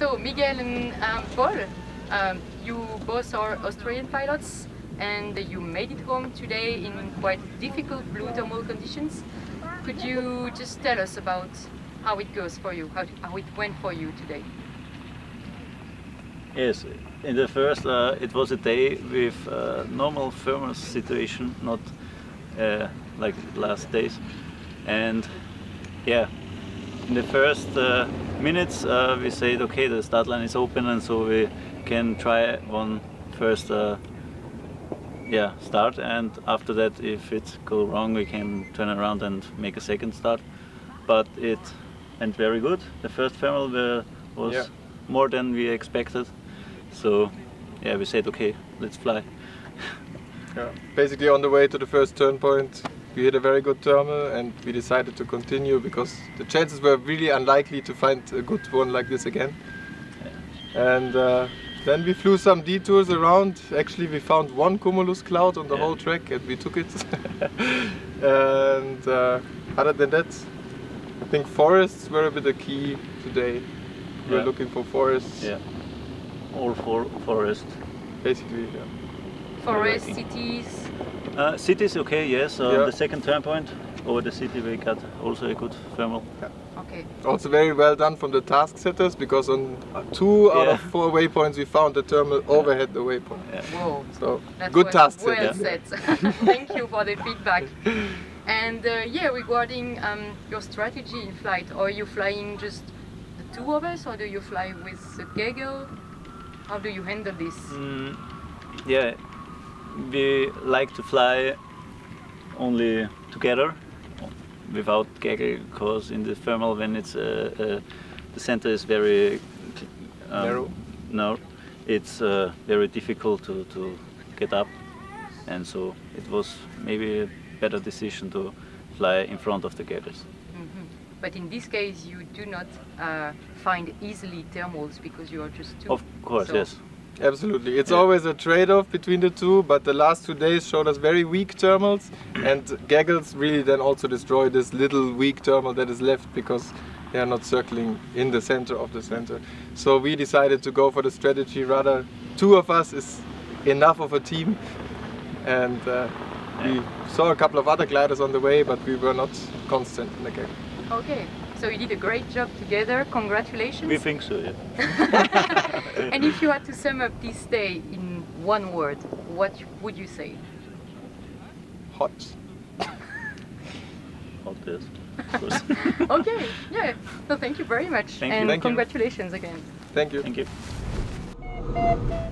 So Miguel and um, Paul, um, you both are Austrian pilots and you made it home today in quite difficult blue thermal conditions. Could you just tell us about how it goes for you, how, how it went for you today? Yes, in the first uh, it was a day with uh, normal thermal situation, not uh, like last days. And yeah, in the first uh, minutes uh, we said okay the start line is open and so we can try one first uh, yeah start. And after that if it go wrong we can turn around and make a second start. But it went very good. The first thermal was yeah. more than we expected. So yeah we said okay let's fly. Yeah. basically on the way to the first turn point we hit a very good thermal and we decided to continue because the chances were really unlikely to find a good one like this again and uh, then we flew some detours around. Actually, we found one cumulus cloud on the Yeah. whole track and we took it. and uh, other than that, I think forests were a bit the key today. We were looking for forests, yeah all for forest basically. Yeah. Forest, cities, uh, cities okay yes on Yeah. the second turn point over the city we got also a good thermal okay. Also very well done from the task setters because on uh, two out of four waypoints we found the thermal overhead the waypoint. yeah. Whoa. So That good was task well setters. said. Thank you for the feedback. And uh, yeah, regarding um, your strategy in flight, are you flying just the two of us, or do you fly with the Gaggle? How do you handle this? Mm, yeah, we like to fly only together without gaggle because in the thermal when it's uh, uh, the center is very um, Narrow. No, it's uh, very difficult to, to get up, and so it was maybe a better decision to fly in front of the gaggles. Mhm. But in this case, you do not uh, find easily thermals because you are just two. Of course, So- yes. Absolutely. It's Yeah. always a trade-off between the two, but the last two days showed us very weak thermals and gaggles really then also destroy this little weak thermal that is left because they are not circling in the center of the center. So we decided to go for the strategy rather two of us is enough of a team and uh, we saw a couple of other gliders on the way but we were not constant in the gaggle. Okay, so you did a great job together. Congratulations. We think so, yeah. and if you had to sum up this day in one word, what would you say? Hot. Hot, yes. Okay, yeah. So thank you very much. Thank you. and Thank you. congratulations again. Thank you. Thank you.